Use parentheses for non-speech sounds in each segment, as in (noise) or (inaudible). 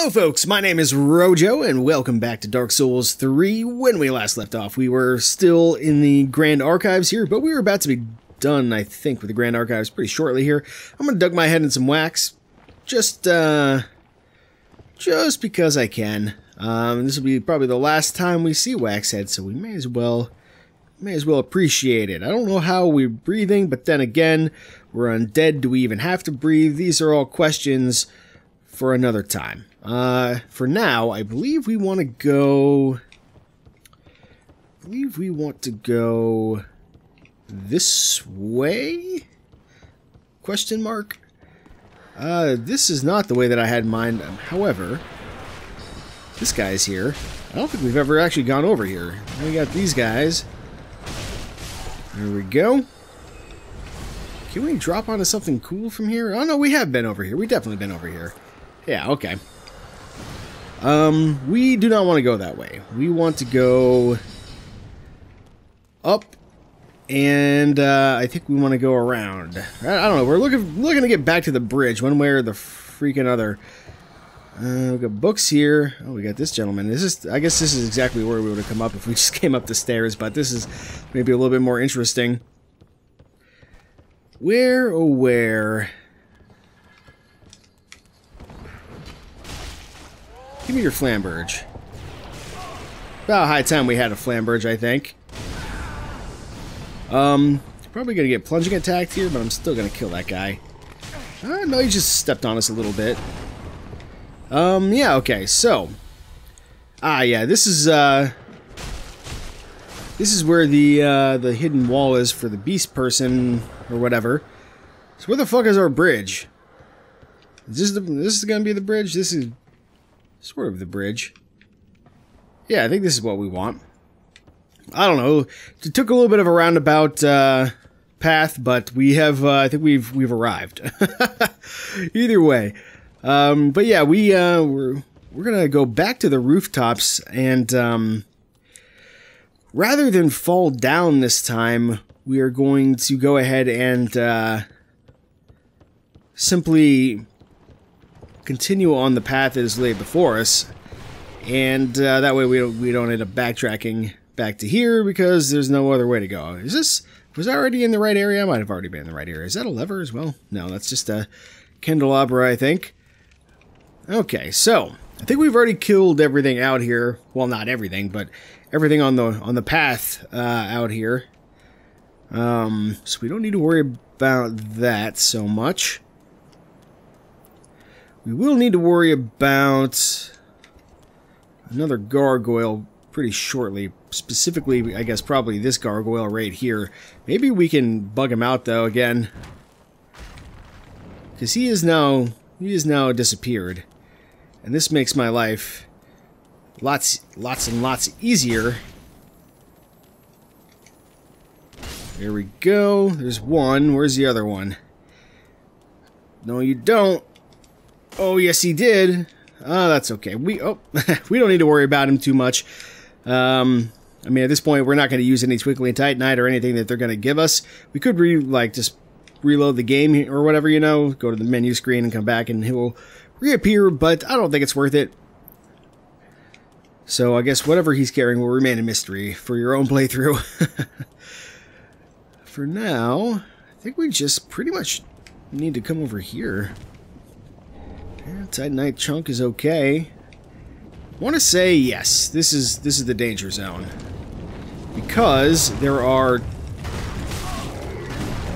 Hello folks, my name is Rojo and welcome back to Dark Souls 3. When we last left off, we were still in the Grand Archives here, but we were about to be done, I think, with the Grand Archives pretty shortly here. I'm gonna dug my head in some wax, just, uh, just because I can. Um, this will be probably the last time we see Waxhead, so we may as well, may as well appreciate it. I don't know how we're breathing, but then again, we're undead. Do we even have to breathe? These are all questions for another time. Uh, for now, I believe we want to go... I believe we want to go this way? Question mark? Uh, this is not the way that I had in mind. However, this guy's here. I don't think we've ever actually gone over here. We got these guys. There we go. Can we drop onto something cool from here? Oh no, we have been over here. We definitely been over here. Yeah, okay. Um, we do not want to go that way. We want to go up, and uh, I think we want to go around. I, I, don't know. We're looking looking to get back to the bridge one way or the freaking other. Uh, we got books here. Oh, we got this gentleman. This is, I guess, this is exactly where we would have come up if we (laughs) just came up the stairs. But this is maybe a little bit more interesting. Where, oh, where? Give me your Flamberge. About high time we had a Flamberge, I think. Um, probably gonna get plunging attacked here, but I'm still gonna kill that guy. Uh, no, he just stepped on us a little bit. Um, yeah, okay, so. Ah, yeah, this is, uh... This is where the, uh, the hidden wall is for the beast person, or whatever. So where the fuck is our bridge? Is this the, this is gonna be the bridge? This is sort of the bridge. Yeah, I think this is what we want. I don't know. It took a little bit of a roundabout uh, path, but we have. Uh, I think we've we've arrived. (laughs) Either way, um, but yeah, we uh, we're we're gonna go back to the rooftops and um, rather than fall down this time, we are going to go ahead and uh, simply continue on the path that is laid before us, and uh, that way we don't, we don't end up backtracking back to here because there's no other way to go. Is this was I already in the right area? I might have already been in the right area. Is that a lever as well? No, that's just a candelabra, I think. Okay, so I think we've already killed everything out here. Well, not everything, but everything on the on the path uh, out here. Um, so we don't need to worry about that so much. We will need to worry about another gargoyle pretty shortly. Specifically, I guess probably this gargoyle right here. Maybe we can bug him out though again. Because he is now he is now disappeared. And this makes my life lots lots and lots easier. There we go. There's one. Where's the other one? No, you don't. Oh, yes, he did. Oh, that's okay. We oh, (laughs) we don't need to worry about him too much. Um, I mean, at this point, we're not going to use any Twinkling Titanite or anything that they're going to give us. We could re like just reload the game or whatever, you know, go to the menu screen and come back, and he will reappear. But I don't think it's worth it. So I guess whatever he's carrying will remain a mystery for your own playthrough. (laughs) for now, I think we just pretty much need to come over here. Yeah, Titanite chunk is okay. I want to say yes. This is this is the danger zone because there are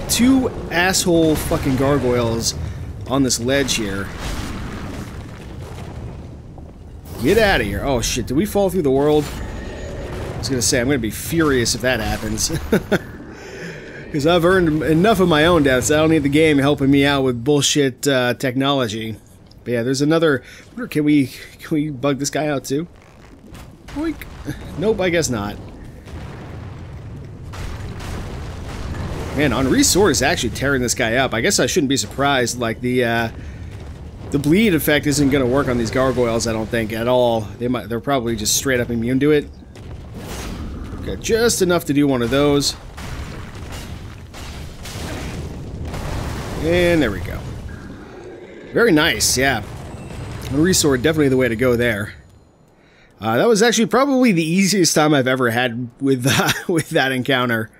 two asshole fucking gargoyles on this ledge here. Get out of here. Oh shit, did we fall through the world? I was gonna say, I'm gonna be furious if that happens. (laughs) Because I've earned enough of my own deaths, I don't need the game helping me out with bullshit uh, technology. But yeah, there's another... Can we can we bug this guy out too? Boink. Nope, I guess not. Man, Anri's sword is actually tearing this guy up. I guess I shouldn't be surprised. Like, the, uh, The bleed effect isn't going to work on these gargoyles, I don't think, at all. They might, they're probably just straight up immune to it. Got just enough to do one of those. And there we go. Very nice, yeah. Resort, definitely the way to go there. Uh, that was actually probably the easiest time I've ever had with uh, (laughs) with that encounter.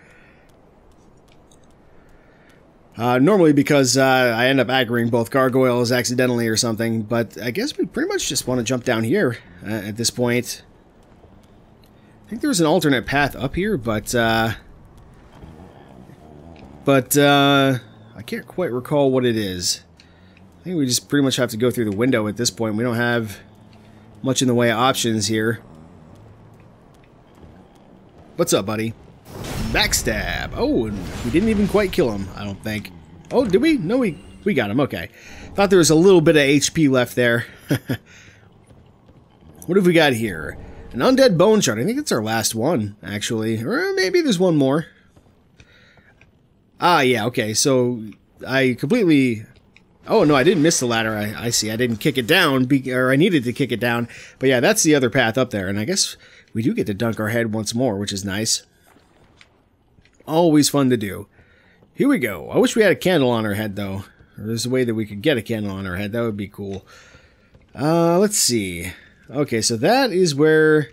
Uh, normally because uh, I end up aggroing both gargoyles accidentally or something, but I guess we pretty much just want to jump down here uh, at this point. I think there's an alternate path up here, but uh, but I can't quite recall what it is. I think we just pretty much have to go through the window at this point. We don't have much in the way of options here. What's up, buddy? Backstab. Oh, and we didn't even quite kill him, I don't think. Oh, did we? No, we, we got him. Okay. Thought there was a little bit of HP left there. (laughs) what have we got here? An undead bone shard. I think it's our last one, actually. Or maybe there's one more. Ah, yeah, okay. So I completely... Oh, no, I didn't miss the ladder. I, I see. I didn't kick it down, or I needed to kick it down. But yeah, that's the other path up there. And I guess we do get to dunk our head once more, which is nice. Always fun to do. Here we go. I wish we had a candle on our head, though. There's a way that we could get a candle on our head. That would be cool. Uh, let's see. Okay, so that is where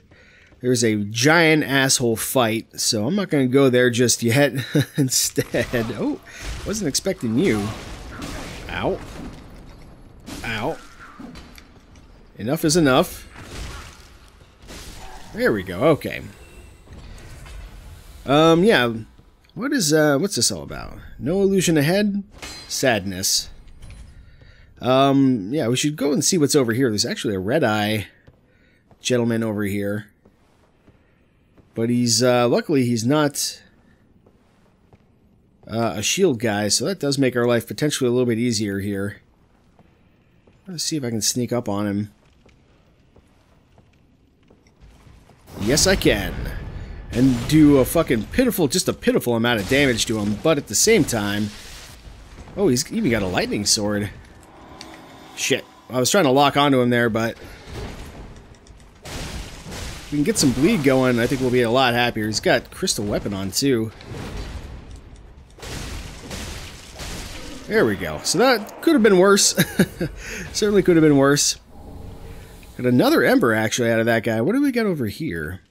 there's a giant asshole fight. So I'm not going to go there just yet. (laughs) Instead, oh, wasn't expecting you. Ow. Ow. Enough is enough. There we go. Okay. Um, yeah. What is, uh, what's this all about? No illusion ahead? Sadness. Um, yeah, we should go and see what's over here. There's actually a red-eye gentleman over here. But he's, uh, luckily he's not uh, a shield guy, so that does make our life potentially a little bit easier here. Let's see if I can sneak up on him. Yes, I can and do a fucking pitiful, just a pitiful amount of damage to him, but at the same time... Oh, he's even got a lightning sword. Shit. I was trying to lock onto him there, but... we can get some bleed going, I think we'll be a lot happier. He's got crystal weapon on, too. There we go. So that could have been worse. (laughs) Certainly could have been worse. Got another ember, actually, out of that guy. What do we got over here?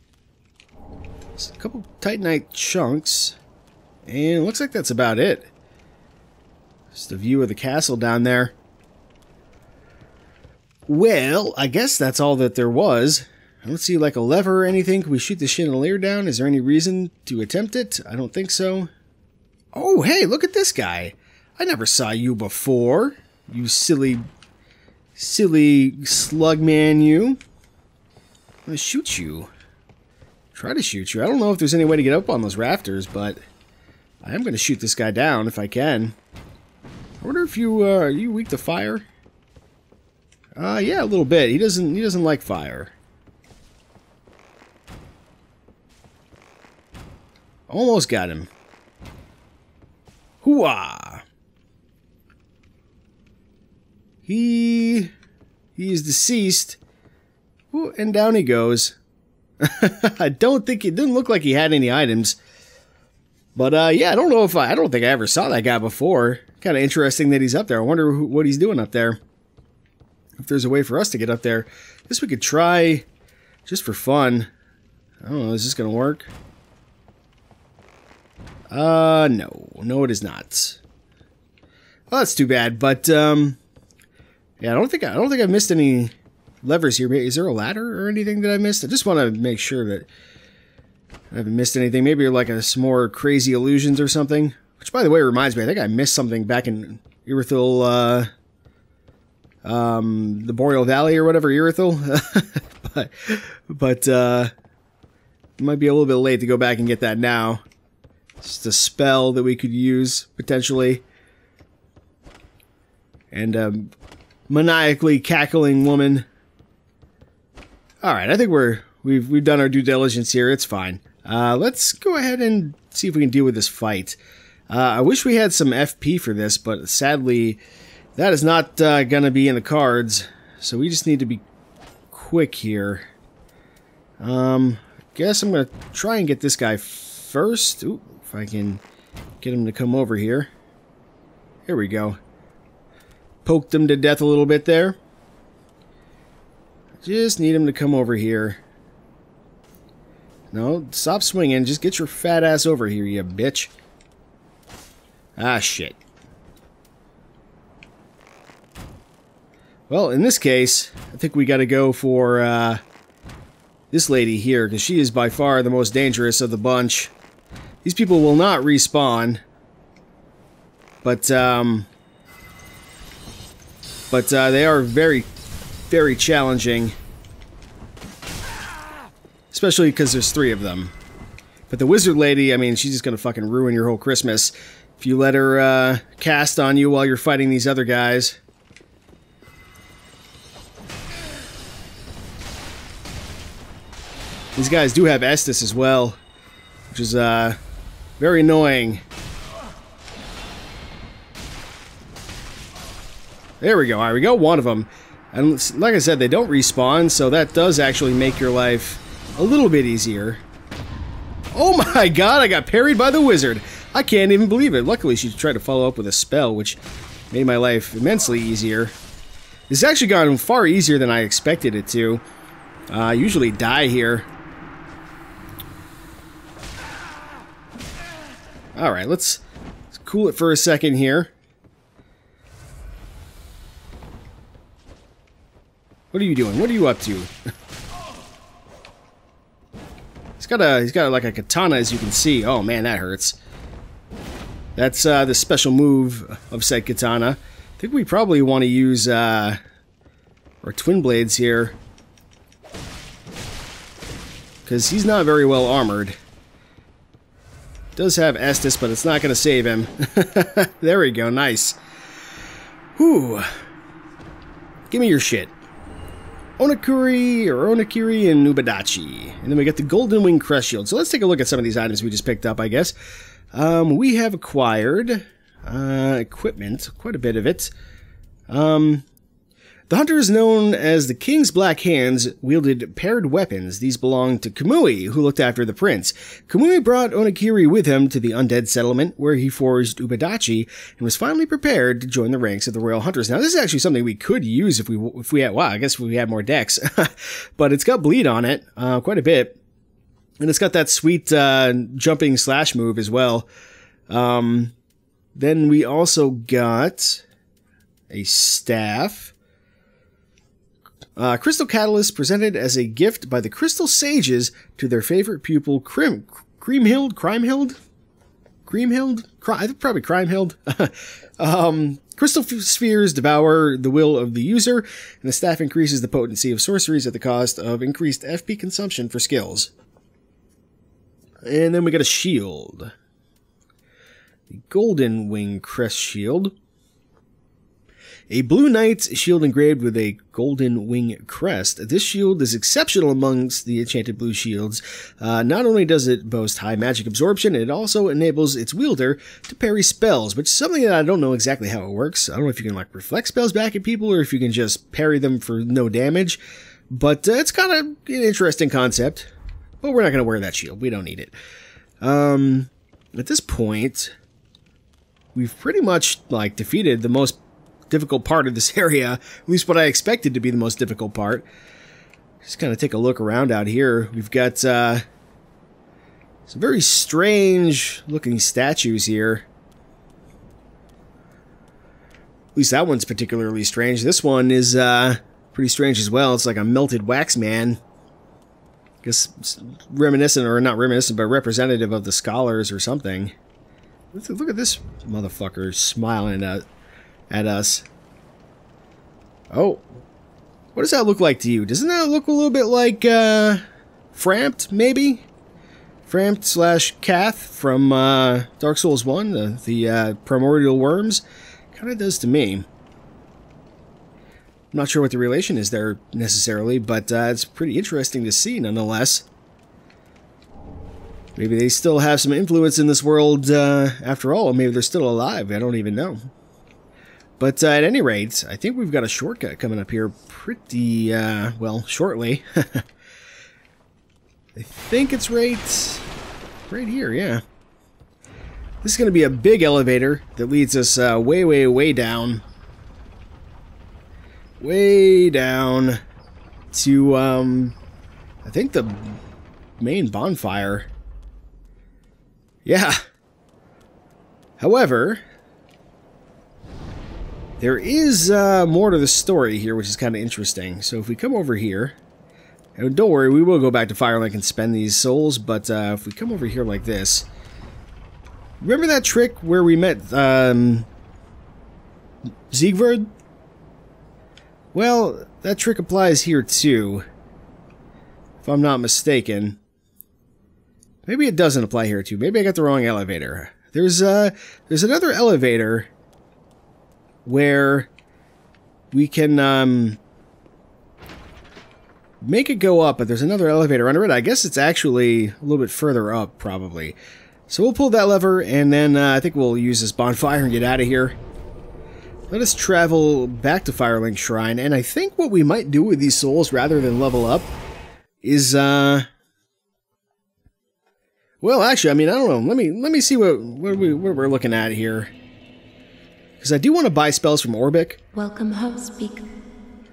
A couple Titanite chunks. And looks like that's about it. Just a view of the castle down there. Well, I guess that's all that there was. I don't see like a lever or anything. Can we shoot the chandelier down? Is there any reason to attempt it? I don't think so. Oh, hey, look at this guy. I never saw you before. You silly, silly slug man, you. I'm gonna shoot you try to shoot you. I don't know if there's any way to get up on those rafters, but I am going to shoot this guy down if I can. I wonder if you, uh, are you weak to fire? Uh, yeah, a little bit. He doesn't, he doesn't like fire. Almost got him. Hooah! He, he is deceased. Ooh, and down he goes. (laughs) I don't think it didn't look like he had any items. But uh, yeah, I don't know if I, I don't think I ever saw that guy before. Kind of interesting that he's up there. I wonder who, what he's doing up there. If there's a way for us to get up there, I guess we could try just for fun. I don't know. Is this gonna work? Uh, no, no, it is not. Well, that's too bad. But um, yeah, I don't think I don't think I missed any levers here. Is there a ladder or anything that I missed? I just want to make sure that I haven't missed anything. Maybe like a, some more crazy illusions or something. Which, by the way, reminds me, I think I missed something back in Irithyll, uh, um, the Boreal Valley or whatever, Irithyll. (laughs) but, but, uh, might be a little bit late to go back and get that now. Just a spell that we could use, potentially. And, um, maniacally cackling woman all right, I think we're we've we've done our due diligence here. It's fine. Uh, let's go ahead and see if we can deal with this fight. Uh, I wish we had some FP for this, but sadly, that is not uh, going to be in the cards. So we just need to be quick here. Um, guess I'm going to try and get this guy first. Ooh, if I can get him to come over here. Here we go. Poked him to death a little bit there. Just need him to come over here. No, stop swinging. Just get your fat ass over here, you bitch. Ah, shit. Well, in this case, I think we gotta go for, uh, this lady here, because she is by far the most dangerous of the bunch. These people will not respawn. But, um... But, uh, they are very, very challenging. Especially because there's three of them. But the wizard lady, I mean, she's just gonna fucking ruin your whole Christmas. If you let her, uh, cast on you while you're fighting these other guys. These guys do have Estus as well, which is uh, very annoying. There we go. All right, we got one of them. And like I said, they don't respawn, so that does actually make your life a little bit easier. Oh (laughs) my god, I got parried by the wizard. I can't even believe it. Luckily, she tried to follow up with a spell, which made my life immensely easier. This has actually gotten far easier than I expected it to. Uh, I usually die here. Alright, let's, let's cool it for a second here. What are you doing? What are you up to? (laughs) he's got a he's got like a katana as you can see. Oh man, that hurts. That's uh, the special move of said katana. I think we probably want to use uh, our twin blades here. Because he's not very well armored. Does have Estus, but it's not going to save him. (laughs) there we go, nice. Whew. Give me your shit. Onakuri, or Onakiri, and Ubadachi. And then we got the Golden Wing Crest Shield. So let's take a look at some of these items we just picked up, I guess. Um, we have acquired uh, equipment, quite a bit of it. Um, the hunters known as the King's Black Hands wielded paired weapons. These belonged to Kamui, who looked after the prince. Kamui brought Onakiri with him to the undead settlement, where he forged Ubadachi and was finally prepared to join the ranks of the Royal Hunters. Now, this is actually something we could use if we if we had. Wow, I guess we had more decks, (laughs) but it's got bleed on it, uh, quite a bit, and it's got that sweet uh, jumping slash move as well. Um, then we also got a staff uh, Crystal Catalyst presented as a gift by the Crystal Sages to their favorite pupil, Crim, Creamhild, Crimehild, Creamhild, Cri- probably Crimehild. (laughs) um, crystal spheres devour the will of the user, and the staff increases the potency of sorceries at the cost of increased FP consumption for skills. And then we got a shield. The Golden Wing Crest Shield. A blue knight's shield engraved with a golden wing crest. This shield is exceptional amongst the enchanted blue shields. Uh, not only does it boast high magic absorption, it also enables its wielder to parry spells, which is something that I don't know exactly how it works. I don't know if you can like reflect spells back at people or if you can just parry them for no damage. But uh, it's kind of an interesting concept. But we're not going to wear that shield. We don't need it. Um, at this point, we've pretty much like defeated the most difficult part of this (laughs) area, at least what I expected to be the most difficult part. Just kind of take a look around out here. We've got uh, some very strange looking statues here. At least that one's particularly strange. This one is uh, pretty strange as well. It's like a melted wax man. I guess reminiscent, or not reminiscent, but representative of the scholars or something. Look at this motherfucker smiling at at us. Oh. What does that look like to you? Doesn't that look a little bit like, uh, Frampt, maybe? Frampt slash Kaathe from, uh, Dark Souls 1, the, the, uh, Primordial Worms? Kinda does to me. I'm not sure what the relation is there, necessarily, but, uh, it's pretty interesting to see, nonetheless. Maybe they still have some influence in this world, uh, after all. Maybe they're still alive. I don't even know. But uh, at any rate, I think we've got a shortcut coming up here pretty, uh, well, shortly. (laughs) I think it's right, right here, yeah. This is going to be a big elevator that leads us uh, way, way, way down. Way down. to, um, I think the main bonfire. Yeah. However, there is uh, more to the story here, which is kind of interesting. So if we come over here, and don't worry, we will go back to Firelink and spend these souls, but uh, if we come over here like this, remember that trick where we met um, Siegward? Well, that trick applies here too, if I'm not mistaken. Maybe it doesn't apply here too. Maybe I got the wrong elevator. There's uh, there's another elevator where we can um, make it go up, but there's another elevator under it. I guess it's actually a little bit further up, probably. So we'll pull that lever, and then uh, I think we'll use this bonfire and get out of here. Let us travel back to Firelink Shrine, and I think what we might do with these souls, rather than level up, is, uh... Well, actually, I mean, I don't know. Let me let me see what what, we, what we're looking at here. Because I do want to buy spells from Orbeck. Welcome home, speak.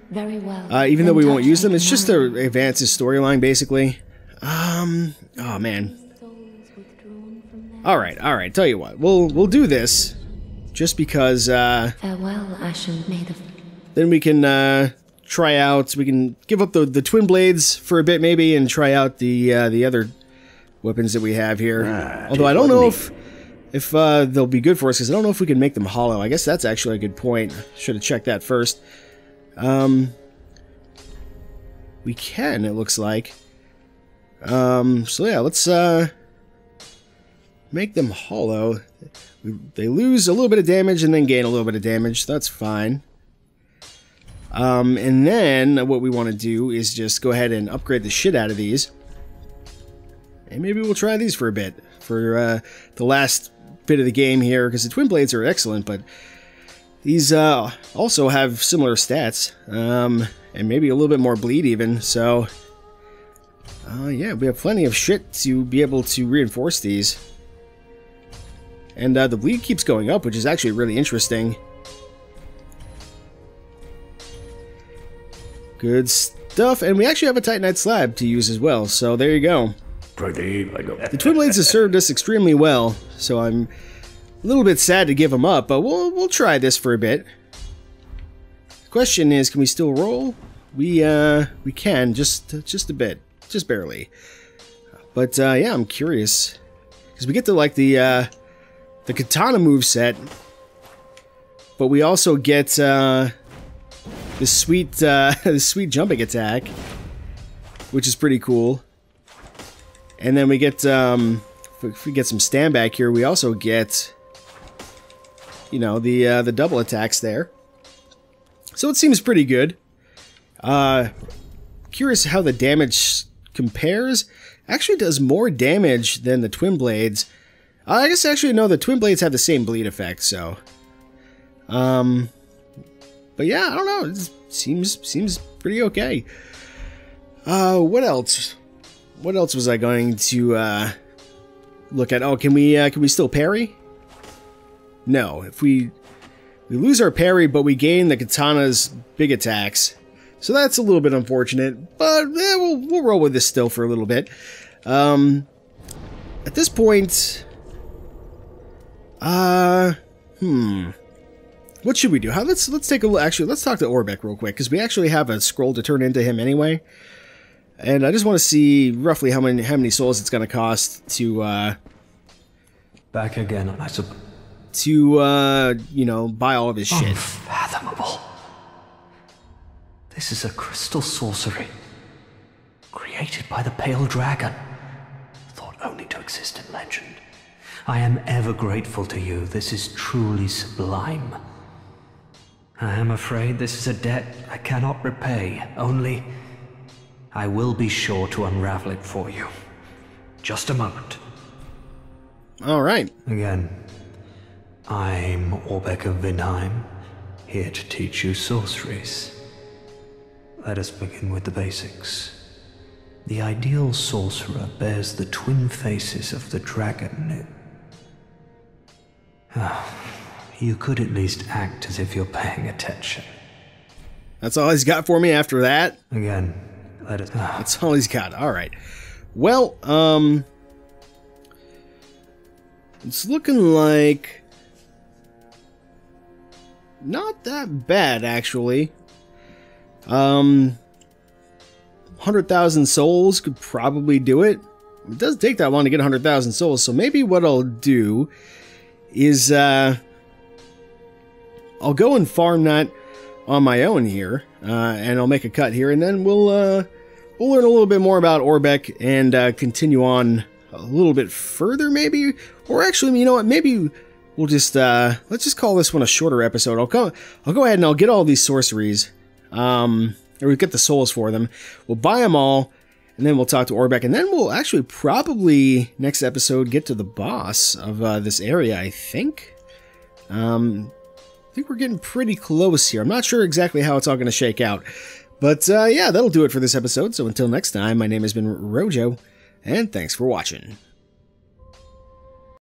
Very well. Uh, even though we won't use them, it's just to advance his storyline, basically. Um, oh man. All right, all right. Tell you what, we'll we'll do this, just because. Uh, Farewell, Ashen Maid of. Then we can uh, try out. We can give up the the twin blades for a bit, maybe, and try out the uh, the other weapons that we have here. Ah, Although I don't know if if uh, they'll be good for us, because I don't know if we can make them hollow. I guess that's actually a good point. Should have checked that first. Um, we can, it looks like. Um, so yeah, let's uh, make them hollow. They lose a little bit of damage and then gain a little bit of damage. That's fine. Um, and then what we want to do is just go ahead and upgrade the shit out of these. And maybe we'll try these for a bit. For uh, the last bit of the game here, because the Twin Blades are excellent, but these uh, also have similar stats. Um, and maybe a little bit more bleed even, so... Uh, yeah, we have plenty of shit to be able to reinforce these. And uh, the bleed keeps going up, which is actually really interesting. Good stuff, and we actually have a Titanite slab to use as well, so there you go. The Twin Blades have served us extremely well, so I'm a little bit sad to give them up, but we'll, we'll try this for a bit. The question is, can we still roll? We, uh, we can, just, just a bit. Just barely. But, uh, yeah, I'm curious. Because we get to, like, the, uh, the katana move set, but we also get, uh, the sweet, uh, (laughs) the sweet jumping attack, which is pretty cool. And then we get, um, if we get some stand back here, we also get, you know, the uh, the double attacks there. So it seems pretty good. Uh, curious how the damage compares. Actually does more damage than the Twin Blades. I guess actually no, the Twin Blades have the same bleed effect, so. Um, but yeah, I don't know. It seems seems pretty okay. Uh, what else? What else was I going to uh, look at? Oh, can we uh, can we still parry? No. If we we lose our parry, but we gain the katana's big attacks, so that's a little bit unfortunate. But eh, we'll we'll roll with this still for a little bit. Um, at this point, uh, hmm. What should we do? How let's let's take a look. Actually, let's talk to Orbeck real quick because we actually have a scroll to turn into him anyway. And I just want to see roughly how many how many souls it's going to cost to uh, Back again, I suppose. to uh, you know buy all of his shit. Unfathomable. This is a crystal sorcery. Created by the Pale Dragon. Thought only to exist in legend. I am ever grateful to you. This is truly sublime. I am afraid this is a debt I cannot repay. Only, I will be sure to unravel it for you. Just a moment. All right. Again, I'm Orbeck of Vinheim, here to teach you sorceries. Let us begin with the basics. The ideal sorcerer bears the twin faces of the dragon. Ah, you could at least act as if you're paying attention. That's all he's got for me after that. Again, Us. Ah, That's all he's got. All right. Well, um, it's looking like not that bad actually. Um, hundred thousand souls could probably do it. It does take that long to get hundred thousand souls, so maybe what I'll do is uh, I'll go and farm that on my own here, uh, and I'll make a cut here, and then we'll uh, we'll learn a little bit more about Orbeck and uh, continue on a little bit further, maybe. Or actually, you know what? Maybe we'll just uh, let's just call this one a shorter episode. I'll go I'll go ahead and I'll get all these sorceries, um, or we get the souls for them. We'll buy them all, and then we'll talk to Orbeck, and then we'll actually probably next episode get to the boss of uh, this area. I think. Um, think we're getting pretty close here. I'm not sure exactly how it's all going to shake out. But uh, yeah, that'll do it for this episode. So until next time, my name has been Rojo, and thanks for watching.